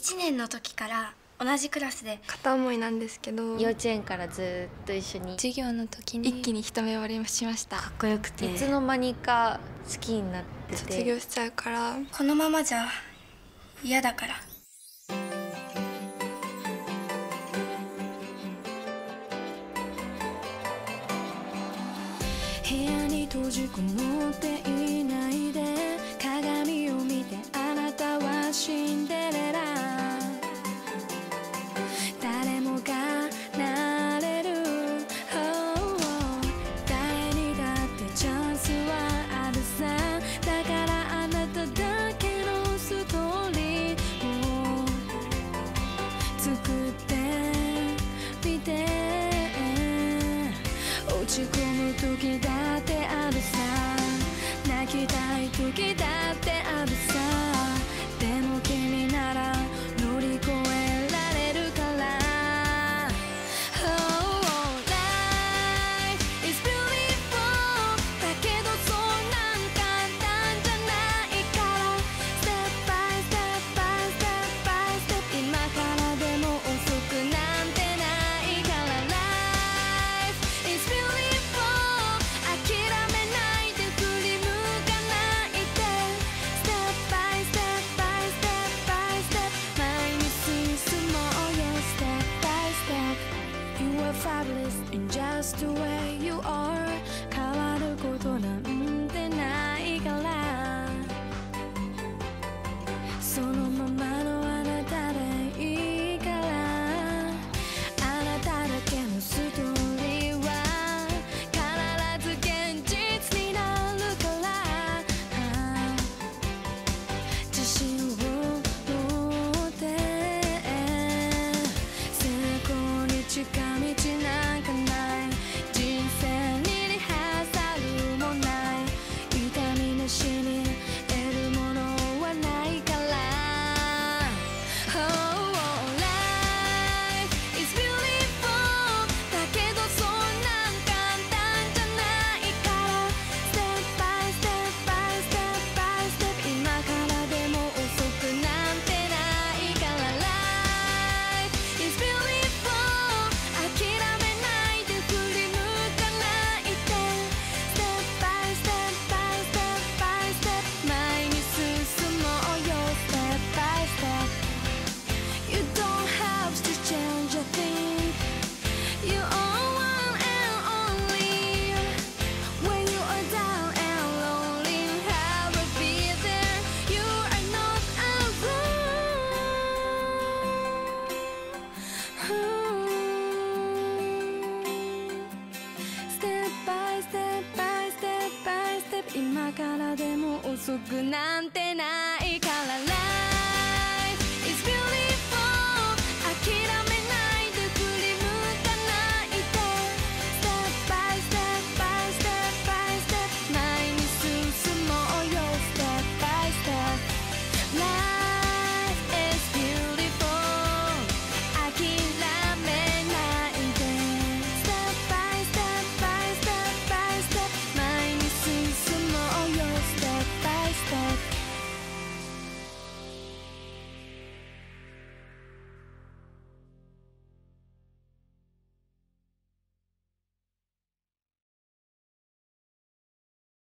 1年の時から同じクラスで片思いなんですけど幼稚園からずっと一緒に授業の時に一気に一目惚れしました。かっこよくていつの間にか好きになってて。卒業しちゃうから。このままじゃ嫌だから。部屋に閉じこもっていないで鏡を見てあなたは死んち込む時だってあるさ。泣きたい時だってあるさ。And just the way you are. 遅くなんてないから